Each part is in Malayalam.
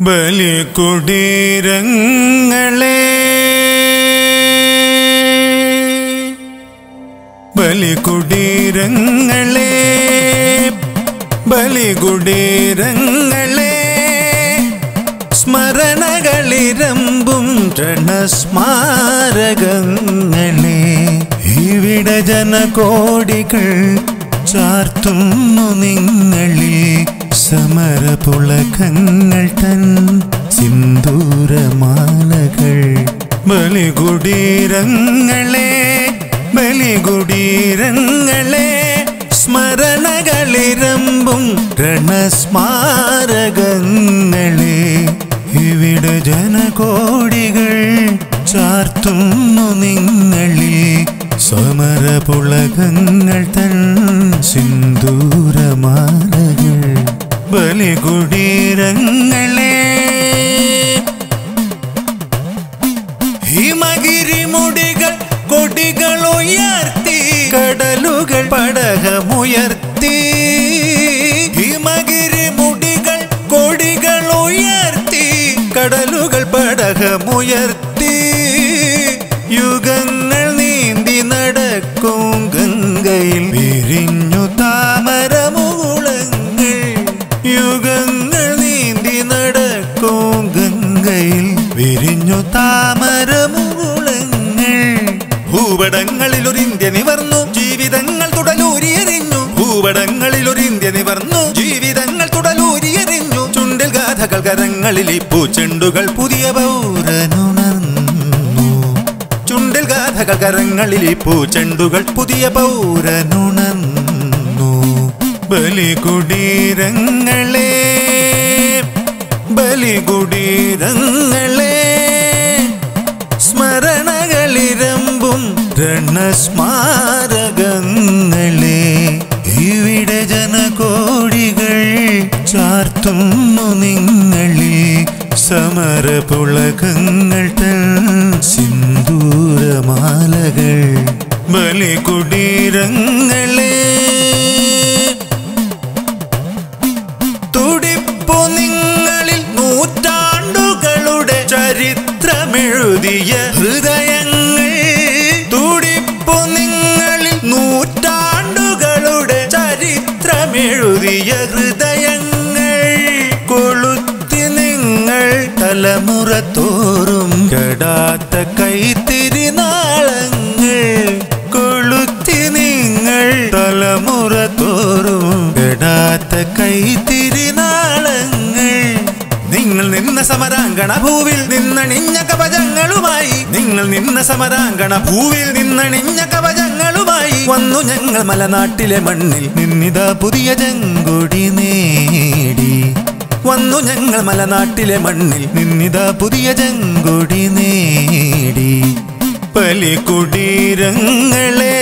ബലികുടീരങ്ങളെ. ബലികുടീരങ്ങളെ. ബലികുടീരങ്ങളെ. സ്മരണകളിരമ്പും രണസ്മാരകങ്ങളെ. ഇവിടെ ജനകോടികൾ ചാർത്തുന്നു നിങ്ങളിൽ. സമരപുളകങ്ങൾ തൻ സിന്ദൂരമാലകൾ. ബലികുടീരങ്ങളെ ബലികുടീരങ്ങളെ സ്മരണകളിരമ്പും രണസ്മാരകങ്ങളെ. ഇവിടെ ജനകോടികൾ ചാർത്തുന്നു നിങ്ങളിൽ. സമരപുളകങ്ങൾ തൻ സിന്ദൂരമാലകൾ ബലികുടീരങ്ങളെ. ഹിമഗിരിമുടികൾ കൊടികൾ ഉയർത്തി കടലുകൾ പടകമുയർത്തി. ഭൂപടങ്ങളിൽ ഒരു ഇന്ത്യ നിവർന്നു. ജീവിതങ്ങൾ തുടലൂരിയെറിഞ്ഞു. ഭൂപടങ്ങളിൽ ഒരു ഇന്ത്യ നിവർന്നു. ജീവിതങ്ങൾ തുടലൂരിയെറിഞ്ഞു. ചുണ്ടിൽ ഗാഥകൾ കരങ്ങളിൽ ഇപ്പൂ ചെണ്ടുകൾ പുതിയ പൗരനുണർന്നു. ചുണ്ടിൽ ഗാഥകൾ കരങ്ങളിൽ ഇപ്പൂ ചെണ്ടുകൾ പുതിയ പൗരനുണർന്നു. ബലികുടീരങ്ങളെ ബലികുടീരങ്ങളെ സ്മരണകളിരമ്പും രണസ്മാരകങ്ങളെ ഇവിടെ ജനകോടികൾ ചാർത്തുന്നു നിങ്ങളിൽ. സമരപുളകങ്ങൾ തൻ സിന്ദൂരമാലകൾ. ബലികുടീരങ്ങളെ തുടിപ്പു നിങ്ങളിൽ നൂറ്റാണ്ടുകളുടെ ചരിത്രമെഴുതിയ ഹൃദയങ്ങൾ ചരിത്രമെഴുതിയ ഹൃദയങ്ങൾ കൊളുത്തി നിങ്ങൾ തലമുറ തോറും കെടാത്ത കൈത്തിരി നാളങ്ങൾ കൊളുത്തി നിങ്ങൾ തലമുറ തോറും കെടാത്ത കൈത്തിരി നാളങ്ങൾ. നിങ്ങൾ നിന്ന സമരാങ്കണ ഭൂവിൽ നിന്നണിഞ്ഞ കവചങ്ങളുമായി. നിങ്ങൾ നിന്ന സമരാങ്കണ ഭൂവിൽ നിന്നണിഞ്ഞ കവചങ്ങളുമായി വന്നു ഞങ്ങൾ മലനാട്ടിലെ മണ്ണിൽ. നിന്നിതാ പുതിയ ചെങ്കൊടി നേടി. വന്നു ഞങ്ങൾ മലനാട്ടിലെ മണ്ണിൽ. നിന്നിതാ പുതിയ ചെങ്കൊടി നേടി. ബലികുടീരങ്ങളെ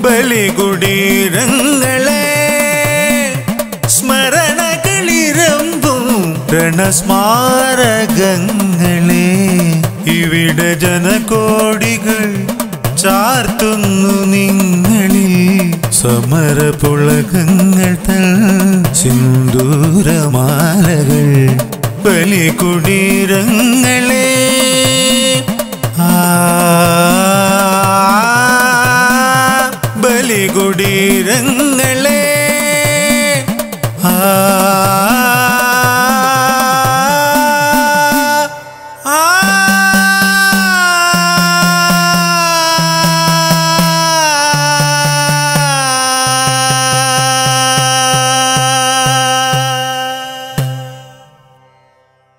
ബലികുടീരങ്ങളെ സ്മരണകളിരമ്പും രണസ്മാരകങ്ങളെ. ഇവിടെ ജനകോടികൾ ചാർത്തുന്നു നിങ്ങളിൽ സമരപുളകങ്ങൾ സിന്ദൂരമാലകൾ ബലികുടീരങ്ങളെ ബലികുടീരങ്ങളെ ആ